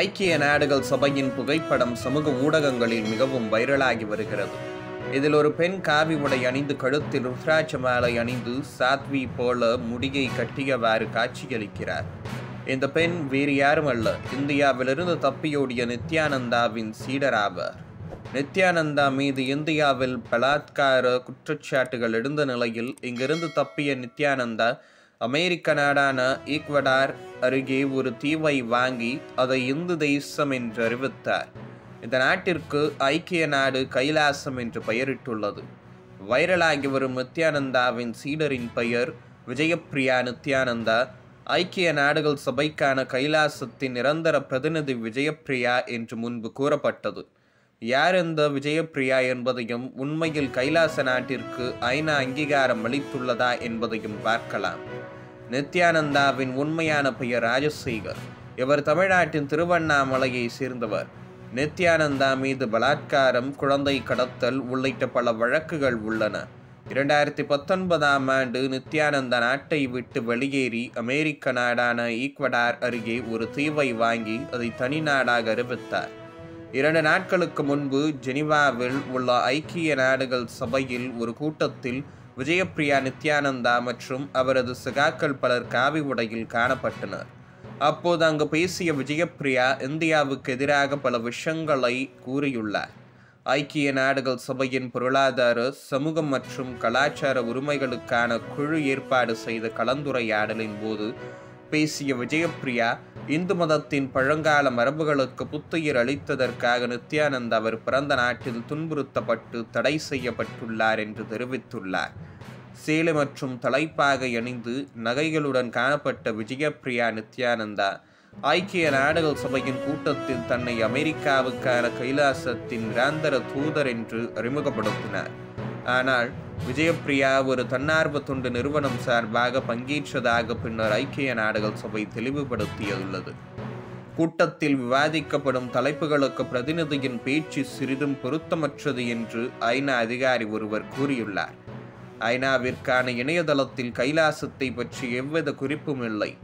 ஐக்கிய நாடுகள் சபையின் புகைப்படம் சமூக ஊடகங்களில் மிகவும் வைரலாகி வருகிறது. இதில் ஒரு பெண் காவி உடை அணிந்து கழுத்தில் ருத்ராட்ச மாலை அணிந்து சாத்வி போல முடியை கட்டியவாறு காட்சியளிக்கிறார். இந்த பெண் வேறு யாரும் அல்ல இந்தியாவிலிருந்து தப்பியோடிய நித்யானந்தாவின் சீடராவார் நித்யானந்தா மீது இந்தியாவில் பலாத்கார குற்றச்சாட்டுகள் எழுந்த நிலையில் இங்கிருந்து தப்பிய நித்யானந்தா அமெரிக்க நாடான ஈக்வடார் அருகே ஒரு தீவை வாங்கி அதை இந்து தேசம் என்று அறிவித்தார். இந்த நாட்டிற்கு ஐக்கிய நாடு கைலாசம் என்று பெயரிட்டுள்ளது. வைரலாகி வரும் நித்யானந்தாவின் சீடரின் பெயர் விஜயப்பிரியா நித்யானந்தா. ஐக்கிய நாடுகள் சபைக்கான கைலாசத்தின் நிரந்தர பிரதிநிதி விஜயப்பிரியா என்று முன்பு கூறப்பட்டது. யார் இந்த விஜயப்பிரியா என்பதையும் உண்மையில் கைலாச நாட்டிற்கு ஐநா அங்கீகாரம் அளித்துள்ளதா என்பதையும் பார்க்கலாம். நித்யானந்தாவின் உண்மையான பெயர் ராஜசேகர். இவர் தமிழ்நாட்டின் திருவண்ணாமலையை சேர்ந்தவர். நித்யானந்தா மீது பலாத்காரம் குழந்தை கடத்தல் உள்ளிட்ட பல வழக்குகள் உள்ளன. இரண்டாயிரத்தி பத்தொன்பதாம் ஆண்டு நித்யானந்தா நாட்டை விட்டு வெளியேறி அமெரிக்க நாடான ஈக்வடார் அருகே ஒரு தீவை வாங்கி அதை தனி நாடாக அறிவித்தார். இரண்டு நாட்களுக்கு முன்பு ஜெனிவாவில் உள்ள ஐக்கிய நாடுகள் சபையில் ஒரு கூட்டத்தில் விஜயப்பிரியா நித்யானந்தா மற்றும் அவரது சகாக்கள் பலர் காவி உடையில் காணப்பட்டனர். அப்போது அங்கு பேசிய விஜயப்பிரியா இந்தியாவுக்கு எதிராக பல விஷயங்களை கூறியுள்ளார். ஐக்கிய நாடுகள் சபையின் பொருளாதார சமூகம் மற்றும் கலாச்சார உரிமைகளுக்கான குழு ஏற்பாடு செய்த கலந்துரையாடலின் போது பேசிய விஜயப்பிரியா இந்து மதத்தின் பழங்கால மரபுகளுக்கு புத்துயிர் அளித்ததற்காக நித்யானந்த் அவர் பிறந்த நாட்டில் துன்புறுத்தப்பட்டு தடை செய்யப்பட்டுள்ளார் என்று தெரிவித்துள்ளார். சேலை மற்றும் தலைப்பாகை அணிந்து நகைகளுடன் காணப்பட்ட விஜயப்பிரியா நித்யானந்தா ஐக்கிய நாடுகள் சபையின் கூட்டத்தில் தன்னை அமெரிக்காவுக்கான கைலாசத்தின் நிரந்தர தூதர் என்று அறிமுகப்படுத்தினார். ஆனால் விஜயப்பிரியா ஒரு தன்னார்வ தொண்டு நிறுவனம் சார்பாக பங்கேற்றதாக பின்னர் ஐக்கிய நாடுகள் சபை தெளிவுபடுத்தியுள்ளது. கூட்டத்தில் விவாதிக்கப்படும் தலைப்புகளுக்கு பிரதிநிதியின் பேச்சு சிறிதும் பொருத்தமற்றது என்று ஐநா அதிகாரி ஒருவர் கூறியுள்ளார். ஐநாவிற்கான இணையதளத்தில் கைலாசத்தை பற்றி எவ்வித குறிப்பும் இல்லை.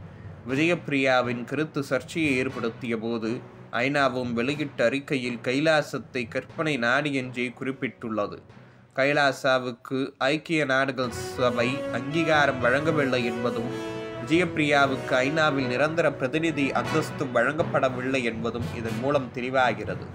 விஜயப்பிரியாவின் கருத்து சர்ச்சையை ஏற்படுத்திய போது ஐநாவும் வெளியிட்ட அறிக்கையில் கைலாசத்தை கற்பனை நாடு என்றே குறிப்பிட்டுள்ளது. கைலாசாவுக்கு ஐக்கிய நாடுகள் சபை அங்கீகாரம் வழங்கவில்லை என்பதும் விஜயபிரியாவுக்கு ஐநாவில் நிரந்தர பிரதிநிதி அந்தஸ்து வழங்கப்படவில்லை என்பதும் இதன் மூலம் தெளிவாகிறது.